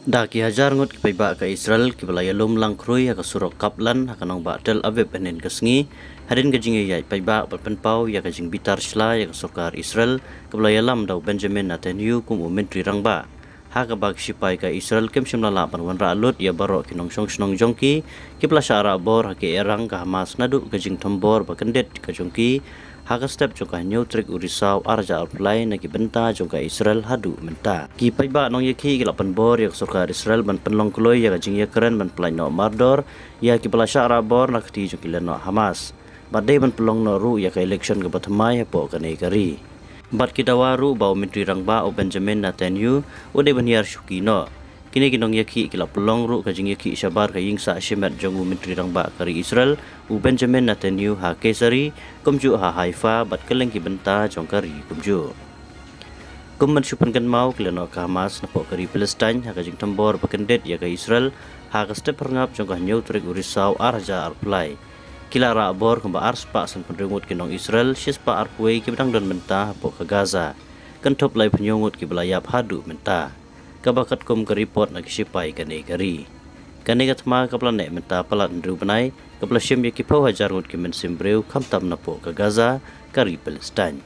Daki hajar ngut kipai ba ka Israel ki balaya lum lang krui ha ka surok kaplan ha kanong ba tel avep enen kasngi hadin ka jingi yai pai ba pen pau ya ka jing bitar shla ya ka sokar Israel ka balaya lam dau Benjamin Netanyahu kum umentri rang ba ha ka bag sipai ka Israel kem shimla la pan wan ra lut ya baro ki nong shong shnong jongki ki pla shara bor ha ki erang ka Hamas nadu ka jing tombor ba kendet ka jongki Haka step juga new trick urisau arja alplay nagi benta juga Israel hadu menta. Ki paiba nong yaki ki lapan bor yak surga Israel ban penlong kloy yak jing ya keren ban play no mardor ya ki syara bor nak ti juga no Hamas. Badai ban pelong no ru yak election ke batamai po kane kari. Bat kita waru bau menteri rangba o Benjamin Netanyahu udah ban yar syuki no. Kini kinong yaki kila pelong ru ka jing yaki syabar ka yingsa shimat jongu menteri rang ba kari Israel u Benjamin Netanyahu ha kesari kumju ha Haifa bat keleng ki benta jong kari kumju. Kum man shupan kan mau kila no ka Hamas na po kari Palestine ha ka jing tambor bakendet ya ka Israel ha ka step perngap jong ka nyau trik urisau arja arplai kila ra abor kumba ars pa san pendengut kinong Israel shis pa arpwe ki bedang don menta po ka Gaza kan top lai penyongut ki belayap hadu menta kabakat kum ke report nak sipai kani kari. Kani kat ma kapla nek menta palat ndru benai, kapla shim yaki pau hajar ngut kimen simbreu kam tam napo ke Gaza, kari Palestine.